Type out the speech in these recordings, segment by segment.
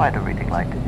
find a reading light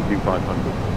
2500.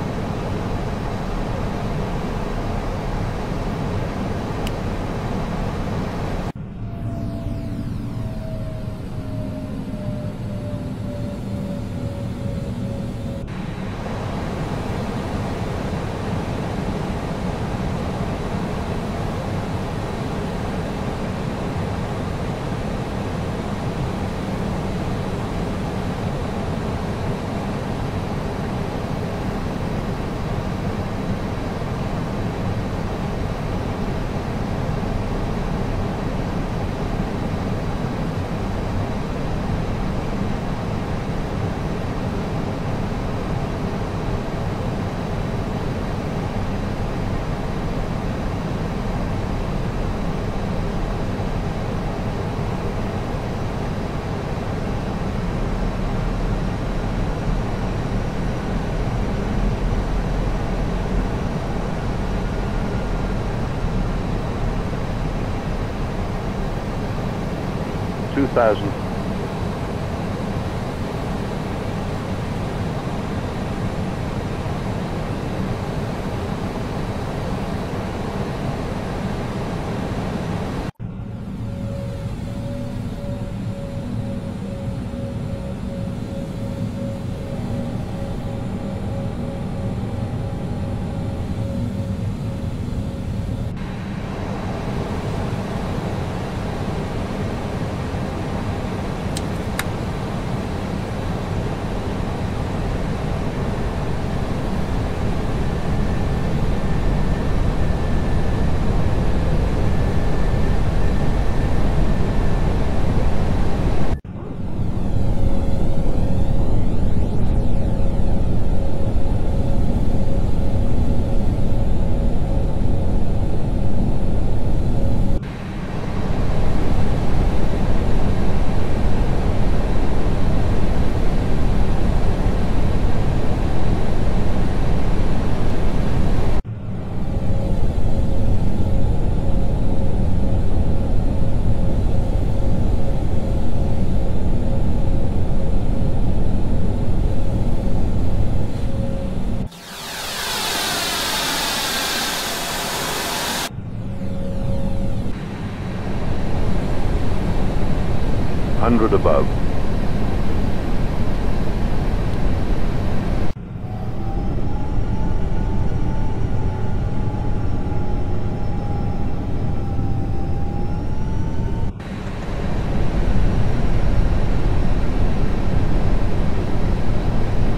продажам. 100 above.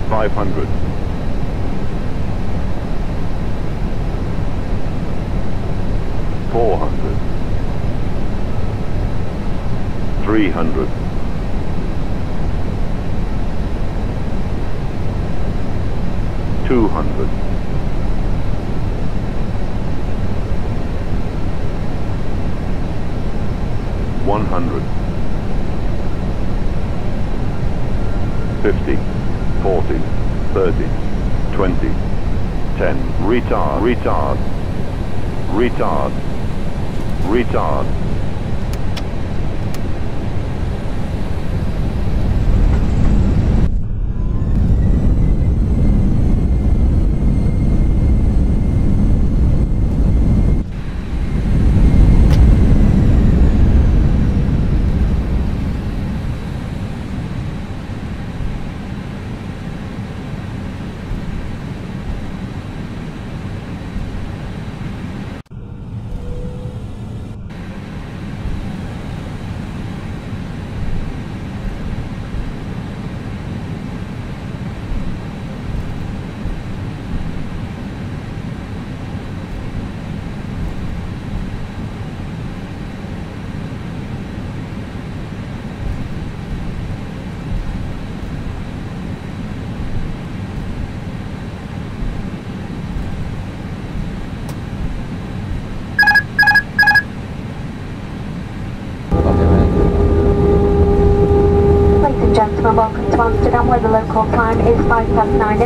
Five hundred. Four hundred. 300. Hundred. Two hundred. One hundred. Fifty. Forty. Thirty. Twenty. Ten. Retard. Retard. Retard. Retard.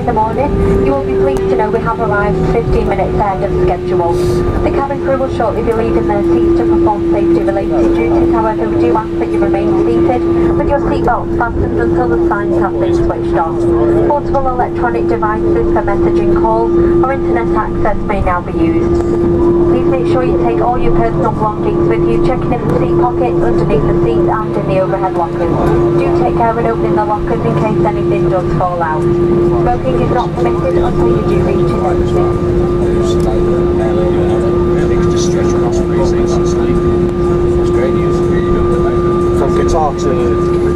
In the morning. Will be pleased to know we have arrived 15 minutes ahead of schedule. The cabin crew will shortly be leaving their seats to perform safety related duties, however we do ask that you remain seated with your seatbelts fastened until the signs have been switched off. Portable electronic devices for messaging calls or internet access may now be used. Please make sure you take all your personal belongings with you, checking in the seat pockets, underneath the seat and in the overhead lockers. Do take care when opening the lockers in case anything does fall out. Smoking is not permitted until you do reach exit. From guitar to